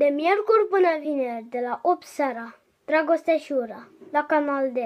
De miercuri până vineri, de la 8 seara, Dragostea și ura, la Canal D.